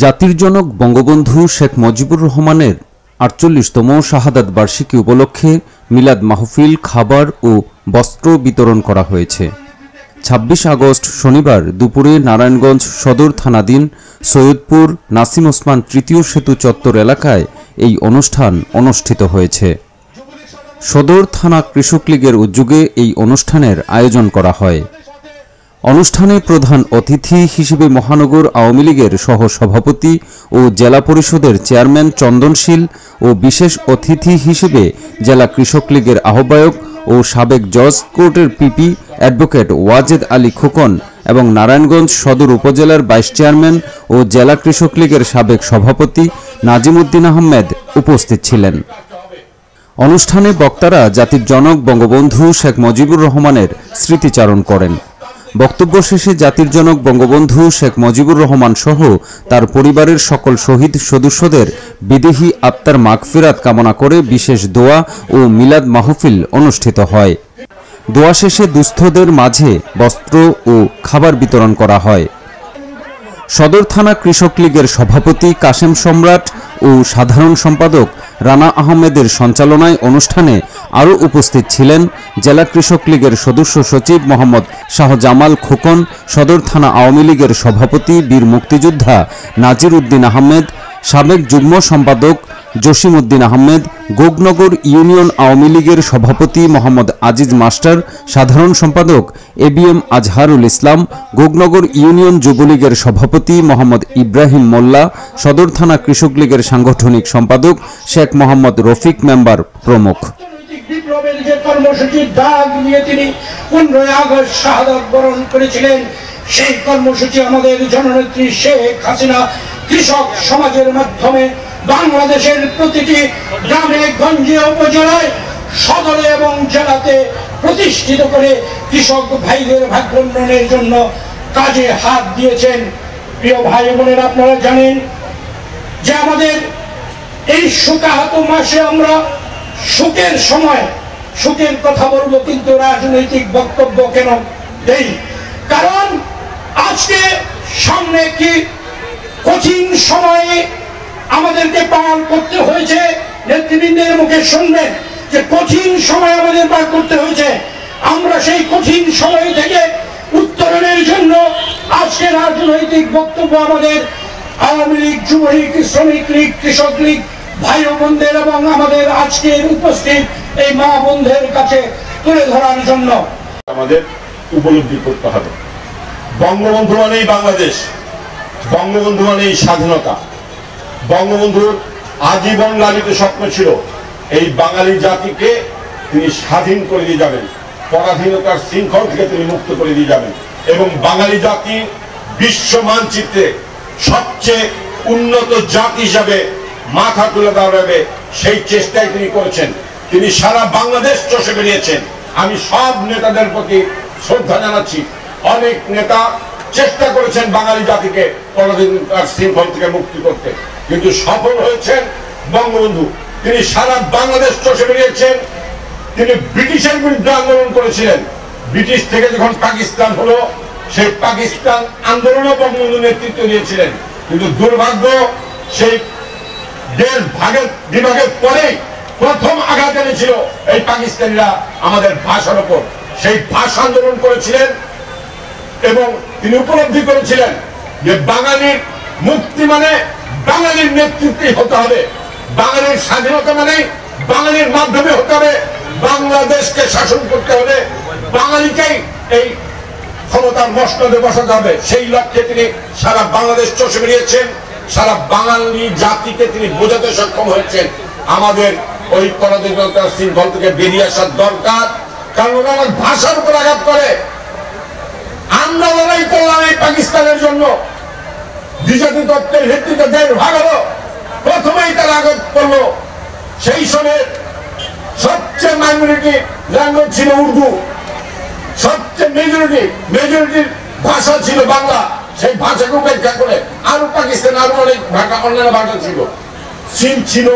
জাতির জনক বঙ্গবন্ধু শেখ মুজিবুর রহমানের আটচল্লিশতম শাহাদাত বার্ষিকী উপলক্ষে মিলাদ মাহফিল, খাবার ও বস্ত্র বিতরণ করা হয়েছে। ছাব্বিশ আগস্ট শনিবার দুপুরে নারায়ণগঞ্জ সদর থানাধীন সৈয়দপুর নাসিম ওসমান তৃতীয় সেতু চত্বর এলাকায় এই অনুষ্ঠান অনুষ্ঠিত হয়েছে। সদর থানা কৃষক লীগের উদ্যোগে এই অনুষ্ঠানের আয়োজন করা হয়। অনুষ্ঠানে প্রধান অতিথি হিসেবে মহানগর আওয়ামী লীগের সহ সভাপতি ও জেলা পরিষদের চেয়ারম্যান চন্দনশীল ও বিশেষ অতিথি হিসেবে জেলা কৃষক লীগের আহ্বায়ক ও সাবেক জজ কোর্টের পিপি অ্যাডভোকেট ওয়াজেদ আলী খোকন এবং নারায়ণগঞ্জ সদর উপজেলার ভাইস চেয়ারম্যান ও জেলা কৃষক লীগের সাবেক সভাপতি নাজিমুদ্দিন আহমেদ উপস্থিত ছিলেন। অনুষ্ঠানে বক্তারা জাতির জনক বঙ্গবন্ধু শেখ মুজিবুর রহমানের স্মৃতিচারণ করেন। বক্তব্য শেষে জাতির জনক বঙ্গবন্ধু শেখ মুজিবুর রহমান সহ তার পরিবারের সকল শহীদ সদস্যদের বিদেহী আত্মার মাগফিরাত কামনা করে বিশেষ দোয়া ও মিলাদ মাহফিল অনুষ্ঠিত হয়। দোয়া শেষে দুস্থদের মাঝে বস্ত্র ও খাবার বিতরণ করা হয়। সদর থানা কৃষক লীগের সভাপতি কাশেম সম্রাট ও সাধারণ সম্পাদক রানা আহমেদের সঞ্চালনায় অনুষ্ঠানে আরও উপস্থিত ছিলেন জেলা কৃষক লীগের সদস্য সচিব মোহাম্মদ শাহজামাল খোকন, সদর থানা আওয়ামী লীগের সভাপতি বীর মুক্তিযোদ্ধা নাজির উদ্দিন আহমেদ, সাবেক যুগ্ম সম্পাদক জসিম উদ্দিন আহমেদ, গোগনগর ইউনিয়ন আওয়ামী লীগের সভাপতি মোহাম্মদ আজিজ মাস্টার, সাধারণ সম্পাদক A B M Azharul Islam, Gognagar union যুবলীগের সভাপতি মোহাম্মদ ইব্রাহিম মোল্লা, সদর থানা কৃষক লীগের সাংগঠনিক সম্পাদক শেখ মোহাম্মদ রফিক মেম্বার প্রমুখ। বিপ্লবের যে কর্মসূচির ডাক নিয়ে তিনি পনেরোই আগস্ট শাহাদত বরণ করেছিলেন, সেই কর্মসূচি আমাদের জননেত্রী শেখ হাসিনা কৃষক সমাজের মাধ্যমে বাংলাদেশের প্রতিটি গ্রামে, গঞ্জে, উপজেলায়, সদরে এবং জেলাতে প্রতিষ্ঠিত করে কৃষক ভাইদের ভাগ্য উন্নয়নের জন্য কাজে হাত দিয়েছেন। প্রিয় ভাই বোনের, আপনারা জানেন যে আমাদের এই শোকাহত মাসে আমরা সুখের সময় সুখের কথা বলব, কিন্তু রাজনৈতিক বক্তব্য কেন দেই? কারণ আজকে সামনে কি কঠিন সময়ে আমাদেরকে পালন করতে হয়েছে। নেতৃবৃন্দের মুখে শুনবেন যে কঠিন সময় আমাদের পার করতে হয়েছে। আমরা সেই কঠিন সময় থেকে উত্তরণের জন্য আজকে রাজনৈতিক বক্তব্য আমাদের আওয়ামী লীগ, যুবলীগ, শ্রমিক লীগ, কৃষক লীগ, ভাই বোনদের এবং আমাদের আজকের উপস্থিত এই মা বোনদের কাছে তুলে ধরার জন্য। আমাদের উপলব্ধি করতে হবে। বঙ্গবন্ধু মানেই বাংলাদেশ, বঙ্গবন্ধু মানেই স্বাধীনতা। বঙ্গবন্ধুর আজীবন লালিত স্বপ্ন ছিল এই বাঙালি জাতিকে তিনি স্বাধীন করে দিয়ে যাবেন, পরাধীনতার শৃঙ্খল থেকে তিনি মুক্ত করে দিয়ে যাবেন এবং বাঙালি জাতি বিশ্ব মানচিত্রে সবচেয়ে উন্নত জাতি হিসাবে মাথা তুলে দাঁড়াবে সেই চেষ্টাই তিনি করেছেন। তিনি সারা বাংলাদেশ চষে বেরিয়েছেন। আমি সব নেতাদের প্রতি শ্রদ্ধা জানাচ্ছি। অনেক নেতা চেষ্টা করেছেন বাঙালি জাতিকে পরাধীনতার শৃঙ্খল থেকে মুক্তি করতে। কিন্তু সফল হয়েছেন বঙ্গবন্ধু। তিনি সারা বাংলাদেশ চষে বেরিয়েছেন। তিনি ব্রিটিশের বিরুদ্ধে আন্দোলন করেছিলেন। ব্রিটিশ থেকে যখন পাকিস্তান হলো, সেই পাকিস্তান আন্দোলনও বঙ্গবন্ধু নেতৃত্ব দিয়েছিলেন। কিন্তু দুর্ভাগ্য, সেই দেশ ভাগের বিভাগের পরে প্রথম আঘাত এনেছিল এই পাকিস্তানিরা আমাদের ভাষার উপর। সেই ভাষা আন্দোলন করেছিলেন এবং তিনি উপলব্ধি করেছিলেন যে বাঙালির মুক্তি মানে বাঙালির নেতৃত্বে হতে হবে। বাঙালির স্বাধীনতা মানে বাঙালির মাধ্যমে হতে হবে। বাংলাদেশকে শাসন করতে হবে। বাঙালিকেই এই ক্ষমতার মসনদে বসাতে হবে। সেই লক্ষ্যে তিনি সারা বাংলাদেশ চষে বেরিয়েছেন। সারা বাঙালি জাতিকে তিনি বোঝাতে সক্ষম হয়েছেন। আমাদের ওই পরাধীনতার শৃঙ্খল থেকে বেরিয়ে আসার দরকার, কারণ ওরা আমার ভাষার উপর আঘাত করে। আমরা লড়াই করলাম এই পাকিস্তানের জন্য। দ্বিজাতি তত্ত্বের ভিত্তিতে দেশ ভাগ হলো প্রথমেই তারা আঘাত করল। সেই সময় সবচেয়ে মাইনরিটি ল্যাঙ্গুয়েজ ছিল উর্দু। সবচেয়ে মেজরিটি মেজরিটির ভাষা ছিল বাংলা। সেই ভাষাকে উপেক্ষা করে আরও পাকিস্তান আরও অনেক ভাষা, অন্যান্য ভাষা ছিল। সিন ছিল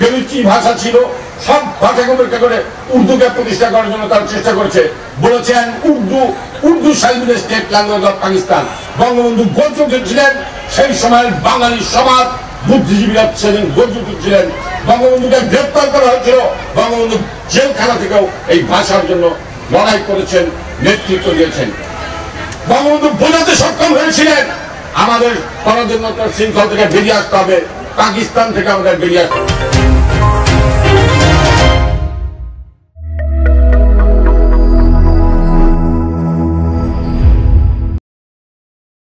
বেলুচি ভাষা ছিল, সব ভাষাকে উপেক্ষা করে উর্দুকে প্রতিষ্ঠা করার জন্য তারা চেষ্টা করেছে। বলেছেন Urdu Urdu side state language of Pakistan Bangabandhu gorge উঠেছিলেন সেই সময়ের বাঙালি সমাজ বুদ্ধিজীবীরা ছিলেন গর্জ উঠেছিলেন বঙ্গবন্ধুকে গ্রেপ্তার করা হয়েছিল। বঙ্গবন্ধু জেলখানা থেকেও এই ভাষার জন্য লড়াই করেছেন, নেতৃত্ব দিয়েছেন। বঙ্গবন্ধু বোঝাতে সক্ষম হয়েছিলেন। আমাদের পরাধীনতার শৃঙ্খল থেকে বেরিয়ে আসতে হবে। পাকিস্তান থেকে আমাদের বেরিয়ে আসতে হবে।